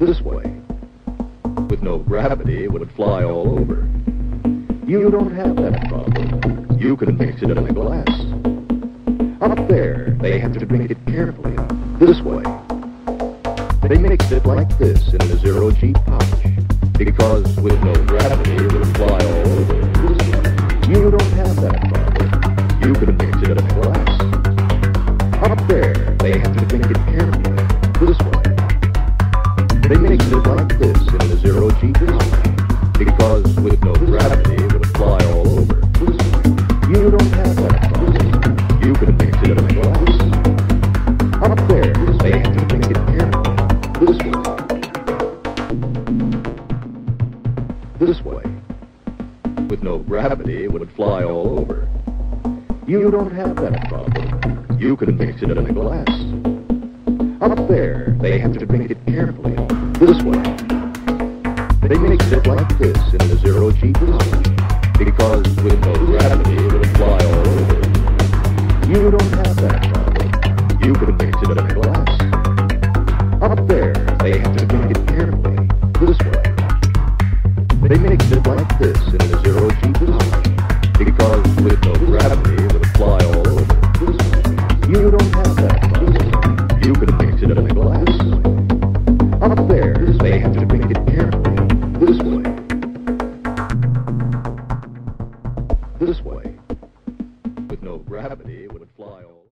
this way. With no gravity, it would fly all over. You don't have that problem. You can mix it in a glass. Up there, they have to make it carefully. This way. They mix it like this in a zero-G pouch. Because with no gravity, it would fly all over. You don't have that problem. You can mix it in a glass. They mix it like this in a zero-G way. Because with no gravity, it would fly all over. You don't have that problem. You can mix it in a glass. Up there, they have to make it carefully. This way. This way. With no gravity, it would fly all over. You don't have that problem. You can mix it in a glass. Up there, they have to make it carefully. This way. They make it like this in the zero-G position. Because with no gravity, it would fly all over. You don't have that problem. You can mix it up glass. Up there, they have to make it carefully. This way. They make it like this in the zero-G position. Because with no gravity, it would fly all over. You don't up there, they have to bring it carefully. This way. This way. With no gravity, it would fly all...